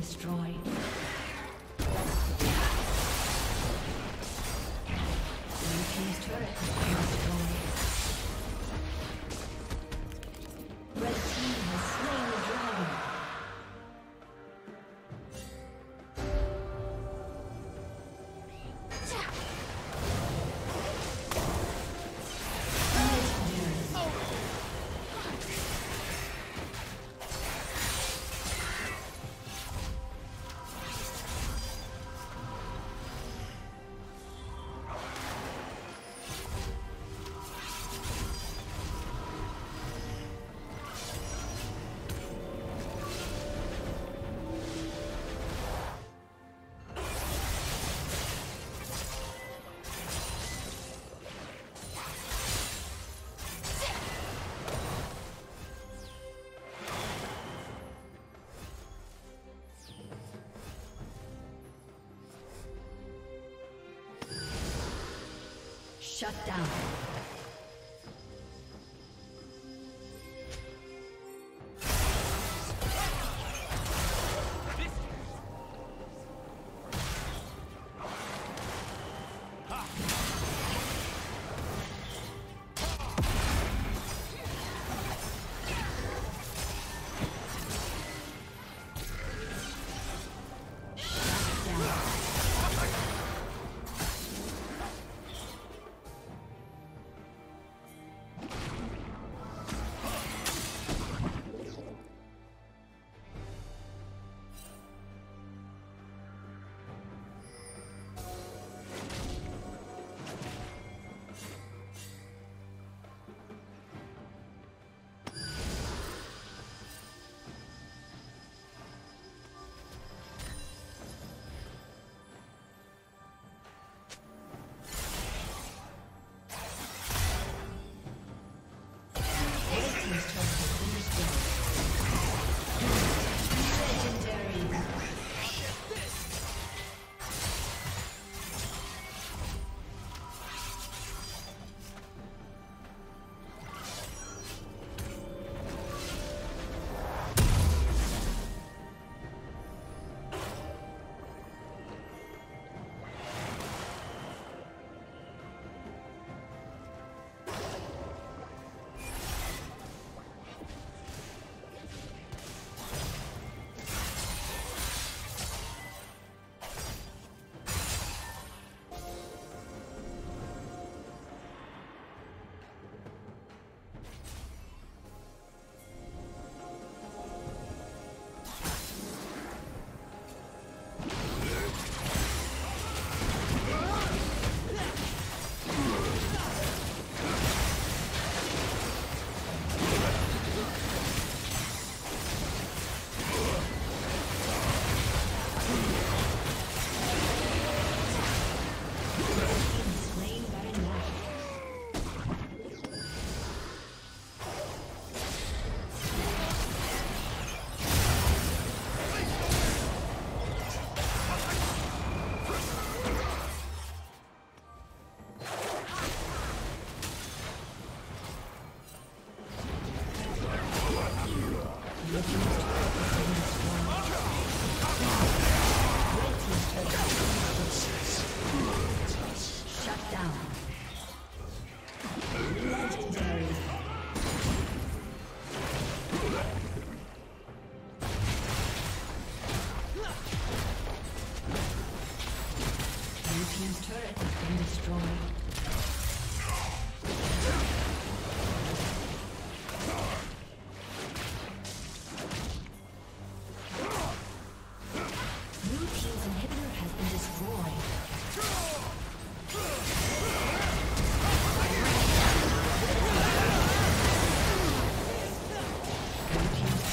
Destroyed. Shut down. Ultra!